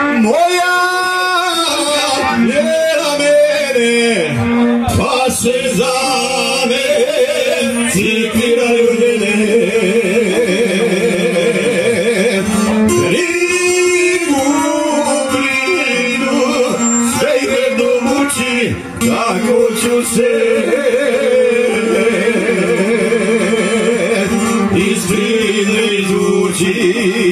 Moia, mera mere, fascisame, se pira o dele. Brigo, brigo, sei que do muti, da cocho se. Estrela e juti.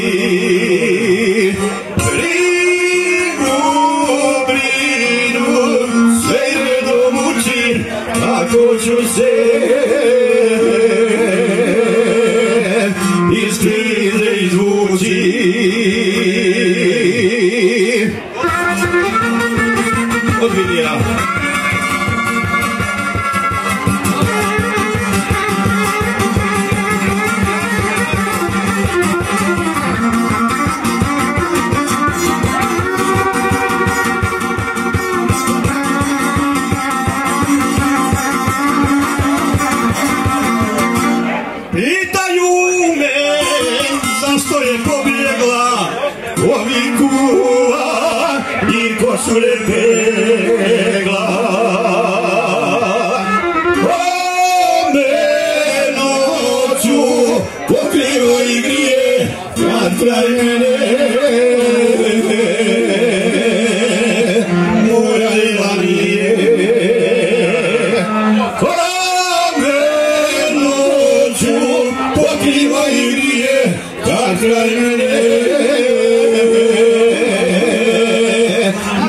Pobjegla Kovikuva i ko su lepegla Ome noću pokrivo i grije kad kraj mene نن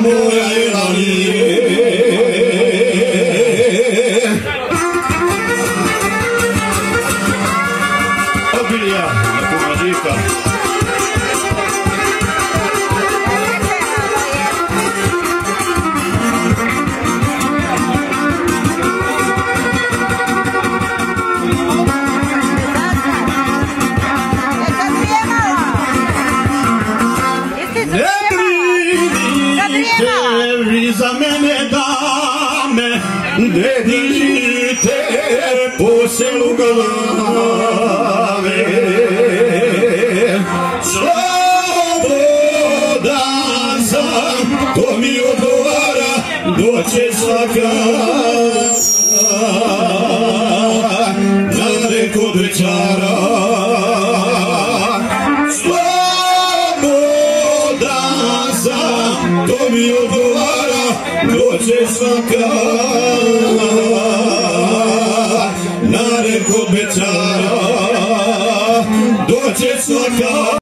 مويڙي vi za mene dame, ne dižite po selu glave. Slobodan sam, to mi odgovara, doće svaka na neko dvečara. Slobodan sam, to mi odgovara, doće svaka na neko bečara, doće svaka